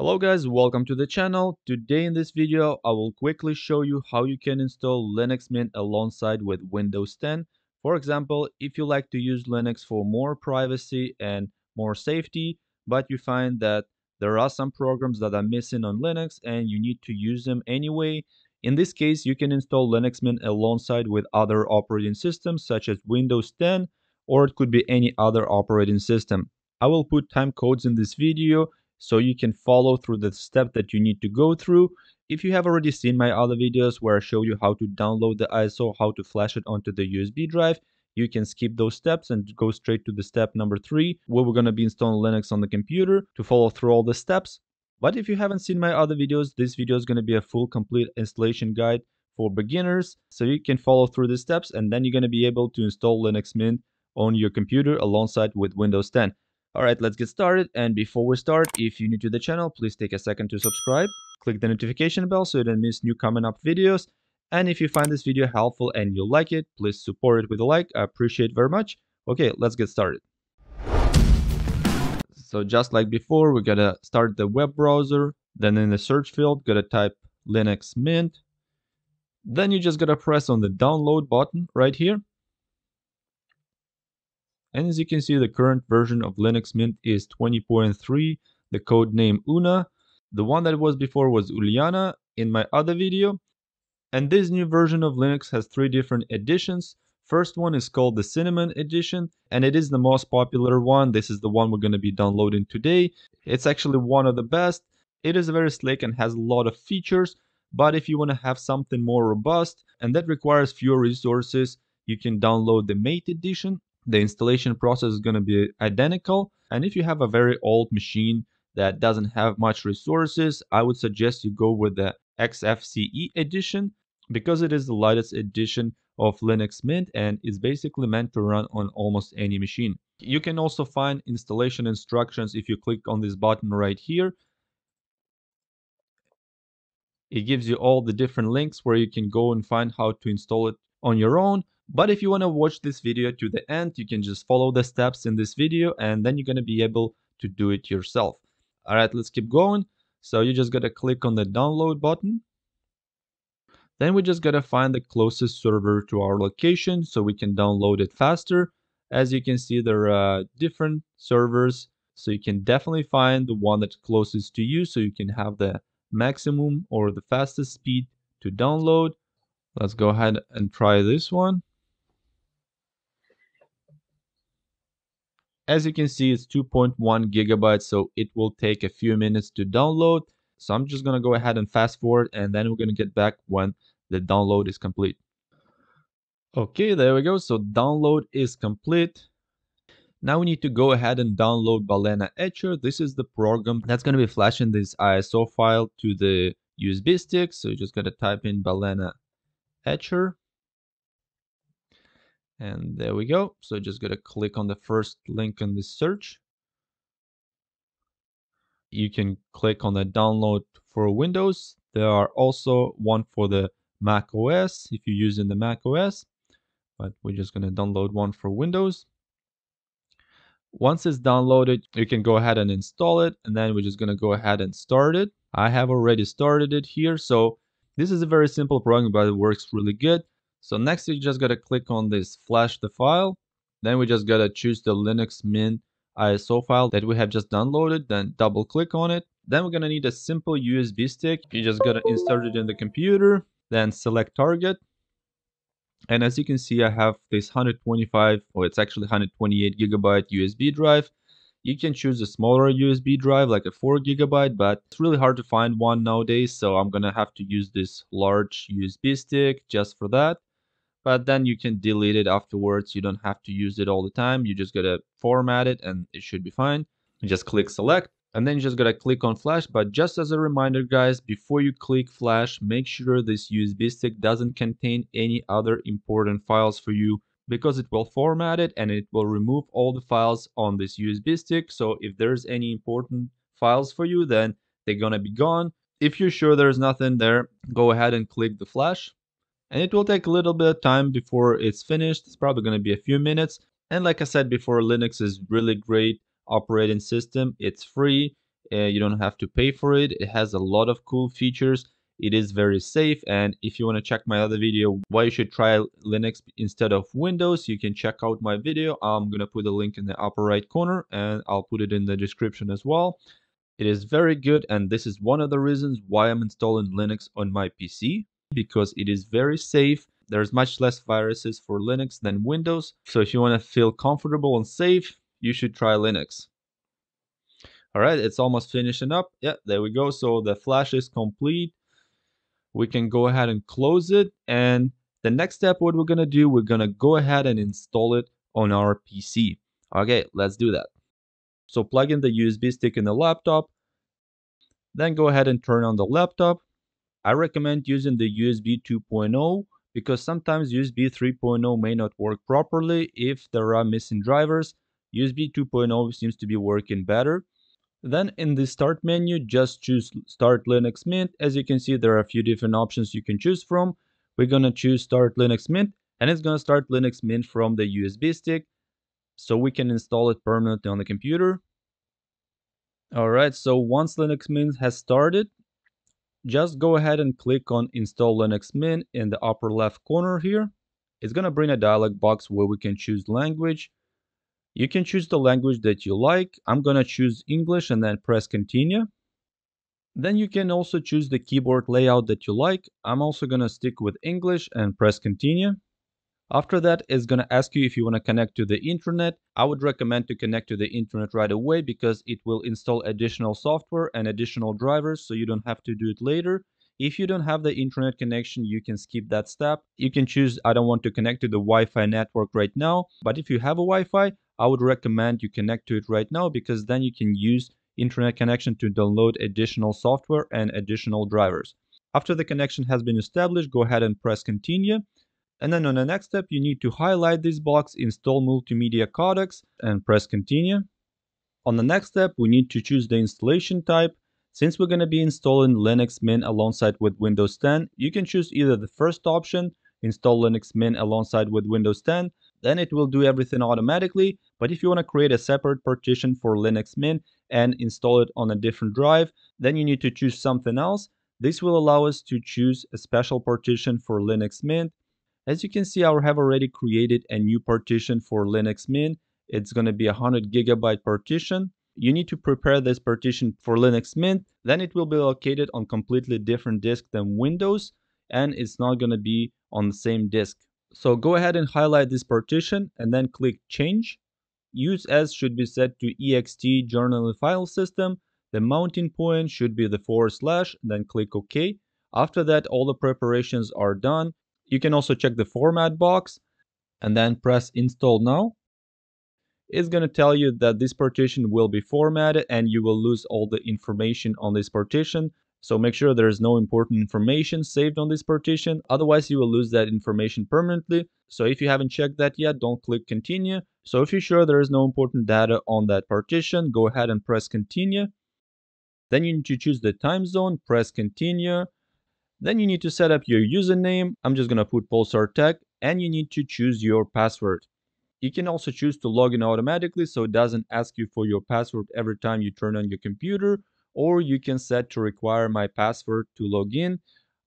Hello guys, welcome to the channel. Today in this video, I will quickly show you how you can install Linux Mint alongside with Windows 10. For example, if you like to use Linux for more privacy and more safety, but you find that there are some programs that are missing on Linux and you need to use them anyway, in this case, you can install Linux Mint alongside with other operating systems such as Windows 10 or it could be any other operating system. I will put time codes in this video so you can follow through the step that you need to go through. If you have already seen my other videos where I show you how to download the ISO, how to flash it onto the USB drive, you can skip those steps and go straight to the step number three, where we're going to be installing Linux on the computer to follow through all the steps. But if you haven't seen my other videos, this video is going to be a full complete installation guide for beginners. So you can follow through the steps and then you're going to be able to install Linux Mint on your computer alongside with Windows 10. Alright, let's get started. And before we start, if you're new to the channel, please take a second to subscribe. Click the notification bell so you don't miss new coming up videos. And if you find this video helpful and you like it, please support it with a like. I appreciate it very much. Okay, let's get started. So just like before, we gotta start the web browser. Then in the search field, gotta type Linux Mint. Then you just gotta press on the download button right here. And as you can see, the current version of Linux Mint is 20.3, the code name Una. The one that was before was Uliana in my other video. And this new version of Linux has three different editions. First one is called the Cinnamon edition, and it is the most popular one. This is the one we're going to be downloading today. It's actually one of the best. It is very slick and has a lot of features, but if you want to have something more robust and that requires fewer resources, you can download the Mate edition the installation process is going to be identical. And if you have a very old machine that doesn't have much resources, I would suggest you go with the XFCE edition because it is the lightest edition of Linux Mint and is basically meant to run on almost any machine. You can also find installation instructions if you click on this button right here. It gives you all the different links where you can go and find how to install it on your own. But if you want to watch this video to the end, you can just follow the steps in this video and then you're going to be able to do it yourself. All right, let's keep going. So you just got to click on the download button. Then we just got to find the closest server to our location so we can download it faster. As you can see, there are different servers. So you can definitely find the one that's closest to you so you can have the maximum or the fastest speed to download. Let's go ahead and try this one. As you can see, it's 2.1 gigabytes, so it will take a few minutes to download. So I'm just gonna go ahead and fast forward and then we're gonna get back when the download is complete. Okay, there we go. So download is complete. Now we need to go ahead and download Balena Etcher. This is the program that's going to be flashing this ISO file to the USB stick. So you just got to type in Balena Etcher and there we go. So just gotta click on the first link in this search. You can click on the download for Windows. There are also one for the Mac OS if you're using the Mac OS, but we're just gonna download one for Windows. Once it's downloaded, you can go ahead and install it, and then we're just gonna go ahead and start it. I have already started it here, so this is a very simple program, but it works really good. So next you just gotta click on this flash the file. Then we just gotta choose the Linux Mint ISO file that we have just downloaded. Then double click on it. Then we're gonna need a simple USB stick. You just gotta insert it in the computer. Then select target. And as you can see, I have this 125, or it's actually 128 gigabyte USB drive. You can choose a smaller USB drive like a 4 gigabyte, but it's really hard to find one nowadays. So I'm gonna have to use this large USB stick just for that but then you can delete it afterwards. You don't have to use it all the time. You just gotta format it and it should be fine. You just click select and then you just gotta click on flash. But just as a reminder, guys, before you click flash, make sure this USB stick doesn't contain any other important files for you because it will format it and it will remove all the files on this USB stick. So if there's any important files for you, then they're gonna be gone. If you're sure there's nothing there, go ahead and click the flash and it will take a little bit of time before it's finished. It's probably going to be a few minutes. And like I said before, Linux is really great operating system. It's free. Uh, you don't have to pay for it. It has a lot of cool features. It is very safe. And if you want to check my other video, why you should try Linux instead of Windows, you can check out my video. I'm going to put a link in the upper right corner and I'll put it in the description as well. It is very good and this is one of the reasons why I'm installing Linux on my PC because it is very safe. There's much less viruses for Linux than Windows. So if you want to feel comfortable and safe, you should try Linux. All right, it's almost finishing up. Yeah, there we go. So the flash is complete. We can go ahead and close it. And the next step, what we're going to do, we're going to go ahead and install it on our PC. Okay, let's do that. So plug in the USB stick in the laptop, then go ahead and turn on the laptop. I recommend using the USB 2.0 because sometimes USB 3.0 may not work properly if there are missing drivers. USB 2.0 seems to be working better. Then in the start menu, just choose start Linux Mint. As you can see, there are a few different options you can choose from. We're gonna choose start Linux Mint and it's gonna start Linux Mint from the USB stick so we can install it permanently on the computer. Alright, so once Linux Mint has started, just go ahead and click on install Linux Mint in the upper left corner here. It's going to bring a dialog box where we can choose language. You can choose the language that you like. I'm going to choose English and then press continue. Then you can also choose the keyboard layout that you like. I'm also going to stick with English and press continue. After that, it's going to ask you if you want to connect to the internet. I would recommend to connect to the internet right away because it will install additional software and additional drivers so you don't have to do it later. If you don't have the internet connection, you can skip that step. You can choose I don't want to connect to the Wi-Fi network right now, but if you have a Wi-Fi, I would recommend you connect to it right now because then you can use internet connection to download additional software and additional drivers. After the connection has been established, go ahead and press continue. And then on the next step, you need to highlight this box, install multimedia codecs and press continue. On the next step, we need to choose the installation type. Since we're going to be installing Linux Mint alongside with Windows 10, you can choose either the first option, install Linux Mint alongside with Windows 10, then it will do everything automatically. But if you want to create a separate partition for Linux Mint and install it on a different drive, then you need to choose something else. This will allow us to choose a special partition for Linux Mint as you can see, I have already created a new partition for Linux Mint. It's going to be a 100 gigabyte partition. You need to prepare this partition for Linux Mint. Then it will be located on completely different disk than Windows and it's not going to be on the same disk. So go ahead and highlight this partition and then click change. Use as should be set to ext journal file system. The mounting point should be the forward slash, then click OK. After that, all the preparations are done. You can also check the format box and then press install now. It's going to tell you that this partition will be formatted and you will lose all the information on this partition. So make sure there is no important information saved on this partition. Otherwise, you will lose that information permanently. So if you haven't checked that yet, don't click continue. So if you're sure there is no important data on that partition, go ahead and press continue. Then you need to choose the time zone, press continue. Then you need to set up your username. I'm just going to put Pulsar Tech and you need to choose your password. You can also choose to log in automatically so it doesn't ask you for your password every time you turn on your computer or you can set to require my password to log in.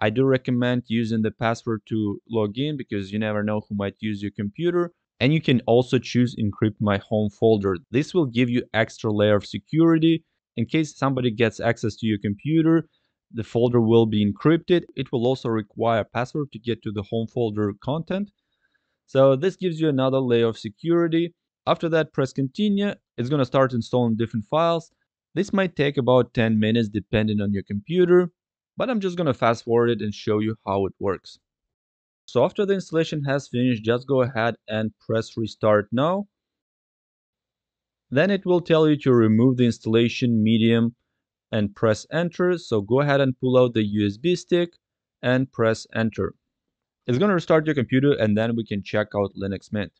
I do recommend using the password to log in because you never know who might use your computer. And you can also choose encrypt my home folder. This will give you extra layer of security in case somebody gets access to your computer the folder will be encrypted. It will also require a password to get to the home folder content. So this gives you another layer of security. After that, press continue. It's going to start installing different files. This might take about 10 minutes depending on your computer, but I'm just going to fast forward it and show you how it works. So after the installation has finished, just go ahead and press restart now. Then it will tell you to remove the installation medium and press enter. So go ahead and pull out the USB stick and press enter. It's going to restart your computer and then we can check out Linux Mint.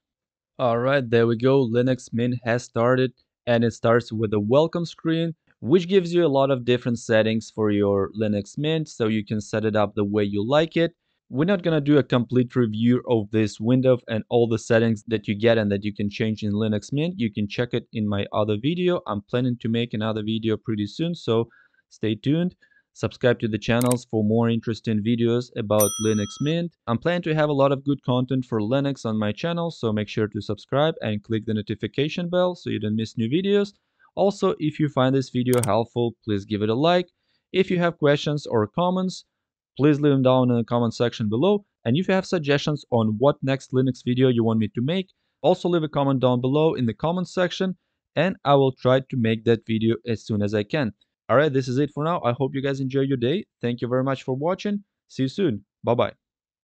All right, there we go. Linux Mint has started and it starts with a welcome screen, which gives you a lot of different settings for your Linux Mint. So you can set it up the way you like it. We're not gonna do a complete review of this window and all the settings that you get and that you can change in Linux Mint. You can check it in my other video. I'm planning to make another video pretty soon, so stay tuned. Subscribe to the channels for more interesting videos about Linux Mint. I'm planning to have a lot of good content for Linux on my channel, so make sure to subscribe and click the notification bell so you don't miss new videos. Also, if you find this video helpful, please give it a like. If you have questions or comments, please leave them down in the comment section below. And if you have suggestions on what next Linux video you want me to make, also leave a comment down below in the comment section and I will try to make that video as soon as I can. Alright, this is it for now. I hope you guys enjoy your day. Thank you very much for watching. See you soon. Bye bye.